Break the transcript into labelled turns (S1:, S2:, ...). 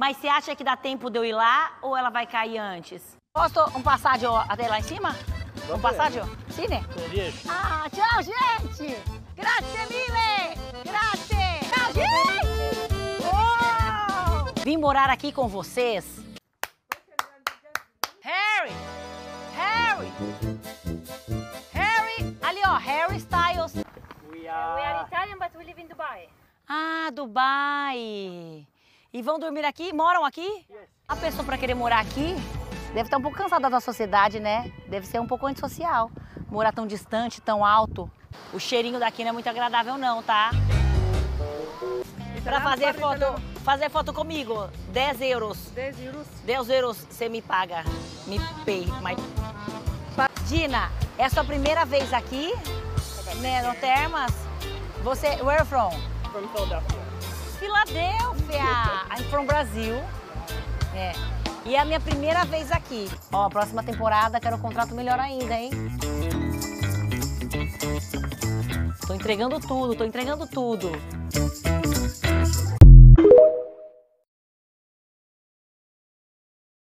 S1: Mas você acha que dá tempo de eu ir lá ou ela vai cair antes? Posso um passaggio até lá em cima?
S2: Va
S1: Um passaggio? Sim, né? Ah, tchau, gente! Grazie mille! Grazie! Tchau, gente! Uou! Vim morar aqui com vocês. Harry! Harry! Harry! Ali, ó, Harry Styles.
S2: We
S3: We are
S2: are...
S3: Italian, but we live in Dubai.
S1: Ah, Dubai! E vão dormir aqui? Moram aqui? A pessoa para querer morar aqui deve estar um pouco cansada da sociedade, né? Deve ser um pouco antissocial. Morar tão distante, tão alto. O cheirinho daqui não é muito agradável não, tá? Para fazer foto, fazer foto comigo, 10 euros.
S4: 10 euros.
S1: 10 euros você me paga. Me pay. My... Dina, é sua primeira vez aqui, né, no Termas? Você, where from?
S2: From Philadelphia.
S1: Filadélfia! I'm from Brasil. É. E é a minha primeira vez aqui. Ó, próxima temporada quero um contrato melhor ainda, hein? Tô entregando tudo, tô entregando tudo.